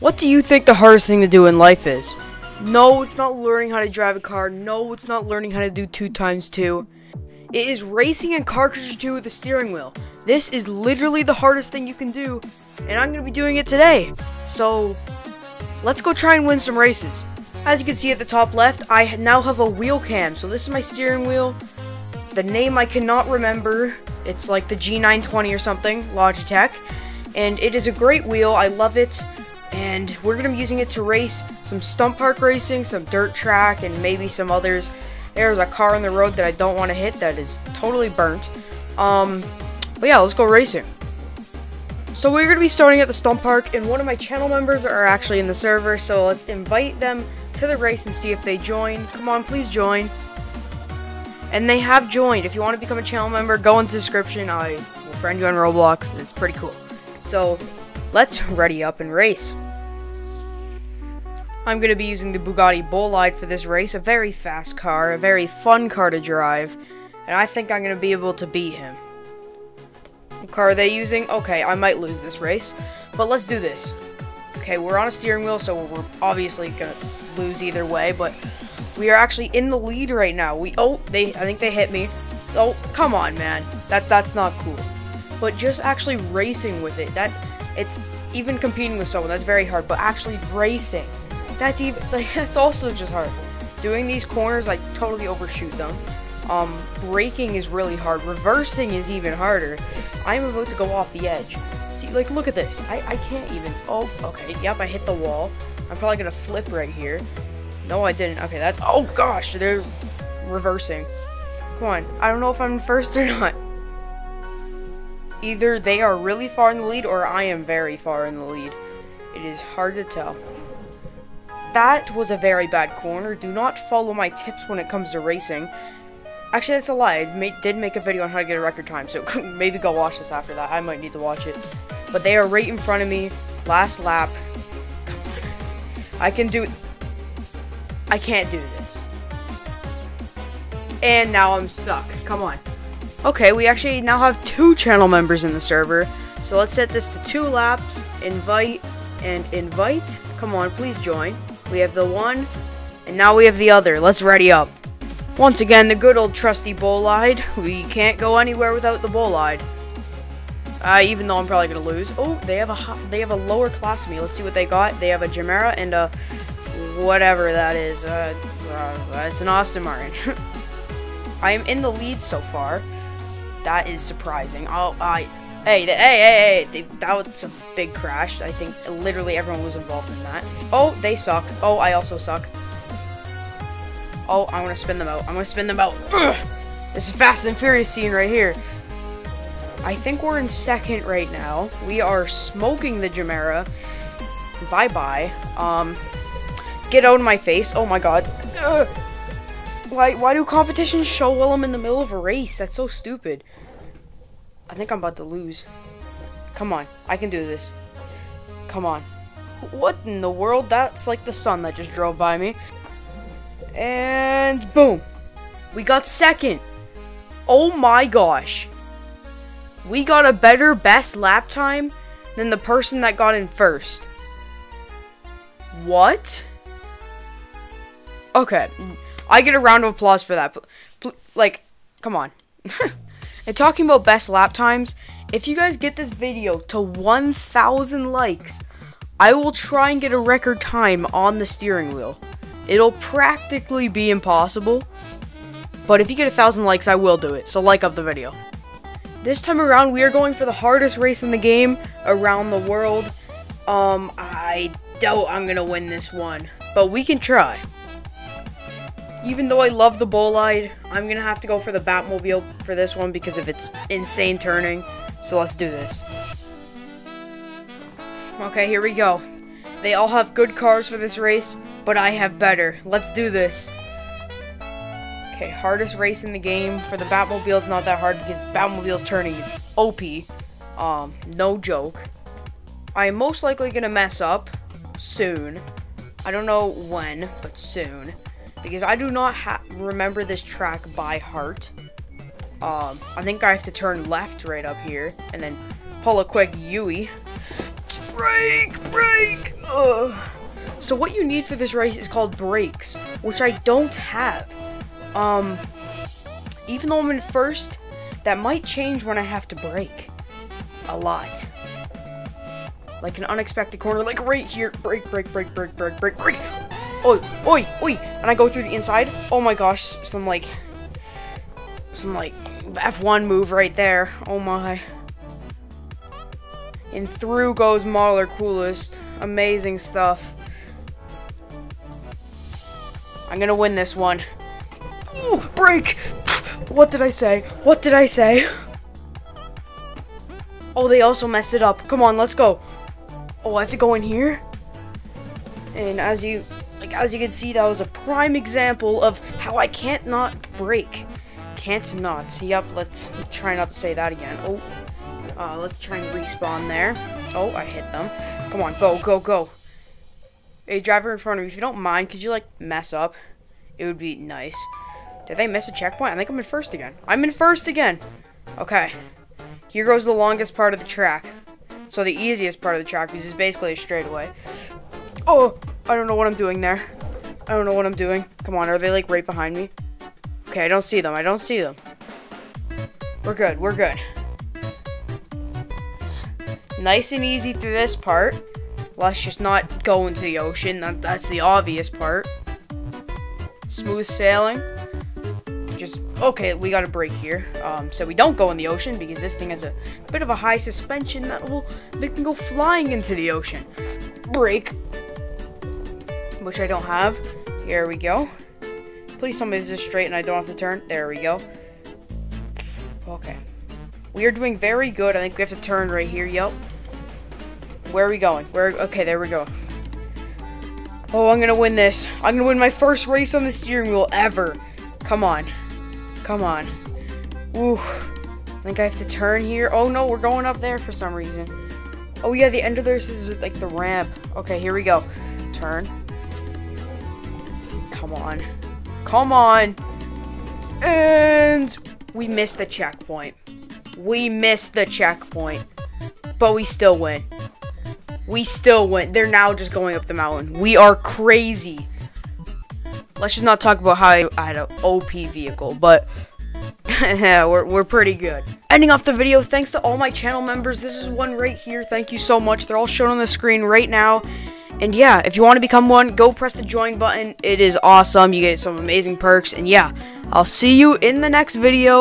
What do you think the hardest thing to do in life is? No, it's not learning how to drive a car. No, it's not learning how to do 2 times 2. It is racing in Car Crushers 2 with a steering wheel. This is literally the hardest thing you can do, and I'm going to be doing it today. So, let's go try and win some races. As you can see at the top left, I now have a wheel cam. So this is my steering wheel. The name I cannot remember. It's like the G920 or something, Logitech. And it is a great wheel. I love it and we're going to be using it to race some stunt park racing, some dirt track, and maybe some others. There's a car on the road that I don't want to hit that is totally burnt. Um, but yeah, let's go racing. So we're going to be starting at the stunt park, and one of my channel members are actually in the server, so let's invite them to the race and see if they join. Come on, please join. And they have joined. If you want to become a channel member, go in the description. I will friend you on Roblox. It's pretty cool. So Let's ready up and race. I'm going to be using the Bugatti Bolide for this race, a very fast car, a very fun car to drive, and I think I'm going to be able to beat him. What car are they using? Okay, I might lose this race, but let's do this. Okay, we're on a steering wheel, so we're obviously going to lose either way, but we are actually in the lead right now. We Oh, they I think they hit me. Oh, come on, man. That That's not cool. But just actually racing with it, that it's even competing with someone that's very hard, but actually racing, that's even like that's also just hard. Doing these corners, I totally overshoot them. Um, braking is really hard. Reversing is even harder. I'm about to go off the edge. See, like, look at this. I, I can't even. Oh, okay. Yep, I hit the wall. I'm probably gonna flip right here. No, I didn't. Okay, that's. Oh gosh, they're reversing. Come on. I don't know if I'm first or not. Either they are really far in the lead or I am very far in the lead. It is hard to tell. That was a very bad corner. Do not follow my tips when it comes to racing. Actually, that's a lie. I did make a video on how to get a record time, so maybe go watch this after that. I might need to watch it. But they are right in front of me. Last lap. Come on. I can do... I can't do this. And now I'm stuck. Come on. Okay, we actually now have two channel members in the server. So let's set this to two laps, invite, and invite. Come on, please join. We have the one, and now we have the other. Let's ready up. Once again, the good old trusty bolide. We can't go anywhere without the bolide. Uh, even though I'm probably gonna lose. Oh, they have a they have a lower class me. Let's see what they got. They have a Gemera and a whatever that is. Uh, uh, it's an Austin Martin. I am in the lead so far. That is surprising. Oh, I. Hey, hey, hey, hey, that was a big crash. I think literally everyone was involved in that. Oh, they suck. Oh, I also suck. Oh, I want to spin them out. I'm going to spin them out. Ugh. This is Fast and Furious scene right here. I think we're in second right now. We are smoking the Gemera. Bye-bye. Um, get out of my face. Oh my god. Ugh. Why, why do competitions show while I'm in the middle of a race? That's so stupid. I think I'm about to lose. Come on, I can do this. Come on. What in the world? That's like the sun that just drove by me. And boom. We got second. Oh my gosh. We got a better best lap time than the person that got in first. What? Okay. I get a round of applause for that. Like, come on. and talking about best lap times, if you guys get this video to 1,000 likes, I will try and get a record time on the steering wheel. It'll practically be impossible, but if you get a thousand likes, I will do it. So like up the video. This time around, we are going for the hardest race in the game around the world. Um, I doubt I'm gonna win this one, but we can try. Even though I love the Bolide, I'm gonna have to go for the Batmobile for this one because of its insane turning. So let's do this. Okay, here we go. They all have good cars for this race, but I have better. Let's do this. Okay, hardest race in the game. For the Batmobile, it's not that hard because Batmobile's turning is OP. Um, no joke. I am most likely gonna mess up soon. I don't know when, but soon because I do not remember this track by heart. Um, I think I have to turn left right up here and then pull a quick Yui. Brake, brake. Ugh. So what you need for this race is called brakes, which I don't have. Um, even though I'm in first, that might change when I have to brake. A lot. Like an unexpected corner, like right here. Brake, brake, brake, brake, brake, brake, brake. Oi, oi, oi. And I go through the inside. Oh my gosh, some like, some like F1 move right there. Oh my. And through goes ModellerCoolest. Amazing stuff. I'm gonna win this one. Ooh, brake! What did I say? What did I say? Oh, they also messed it up. Come on, let's go. Oh, I have to go in here? And as you, like, as you can see, that was a prime example of how I can't not brake. Can't not. Yep, let's try not to say that again. Oh, uh, let's try and respawn there. Oh, I hit them. Come on, go, go, go. Hey, driver in front of me, if you don't mind, could you, like, mess up? It would be nice. Did they miss a checkpoint? I think I'm in first again. I'm in first again. Okay. Here goes the longest part of the track. So the easiest part of the track, because it's basically a straightaway. Oh, I don't know what I'm doing there. I don't know what I'm doing. Come on, are they, like, right behind me? Okay, I don't see them. I don't see them. We're good. We're good. Nice and easy through this part. Let's just not go into the ocean. That, that's the obvious part. Smooth sailing. Just, okay, we got a break here. Um, so we don't go in the ocean because this thing has a bit of a high suspension that will make me go flying into the ocean. Brake. Which I don't have. Here we go. Please tell me this is straight and I don't have to turn. There we go. Okay. We are doing very good. I think we have to turn right here. Yep. Where are we going? Where? Okay, there we go. Oh, I'm gonna win this. I'm gonna win my first race on the steering wheel ever. Come on. Come on. Ooh. I think I have to turn here. Oh no, we're going up there for some reason. Oh yeah, the end of this is like the ramp. Okay, here we go. Turn. Come on. Come on. And we missed the checkpoint. We missed the checkpoint. But we still win. We still win. They're now just going up the mountain. We are crazy. Let's just not talk about how I, had an OP vehicle, but we're, we're pretty good. Ending off the video, thanks to all my channel members. This is one right here. Thank you so much. They're all shown on the screen right now. And yeah, if you want to become one, go press the join button. It is awesome. You get some amazing perks. And yeah, I'll see you in the next video.